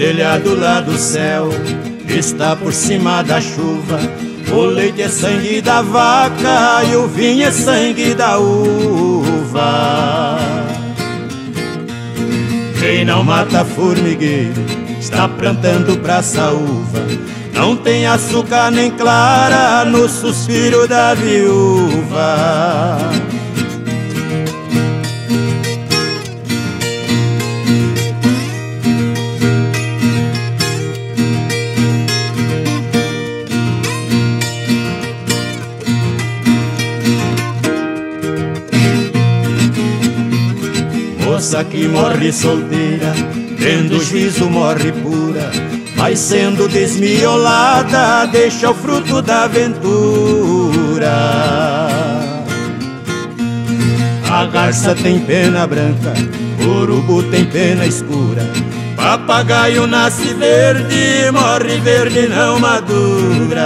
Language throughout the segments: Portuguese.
telhado lá do céu está por cima da chuva. O leite é sangue da vaca e o vinho é sangue da uva. Quem não mata formigueiro está plantando pra uva. Não tem açúcar nem clara no suspiro da viúva. Moça que morre solteira, tendo juízo morre pura, mas sendo desmiolada, deixa o fruto da aventura. A garça tem pena branca, urubu tem pena escura, papagaio nasce verde, morre verde não madura.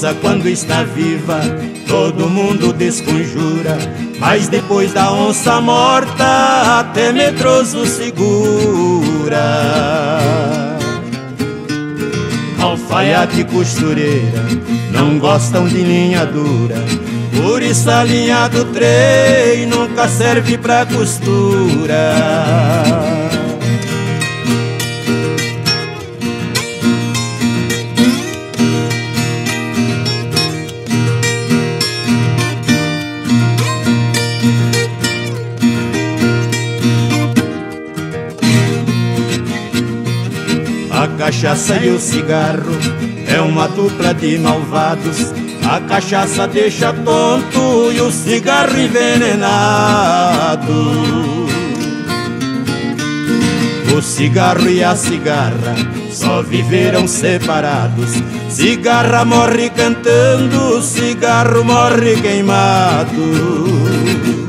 Onça quando está viva, todo mundo desconjura. Mas depois da onça morta, até medroso segura. Alfaiate e costureira não gostam de linha dura. Por isso a linha do trem nunca serve pra costura. Cachaça e o cigarro é uma dupla de malvados. A cachaça deixa tonto e o cigarro envenenado. O cigarro e a cigarra só viveram separados. Cigarra morre cantando, cigarro morre queimado.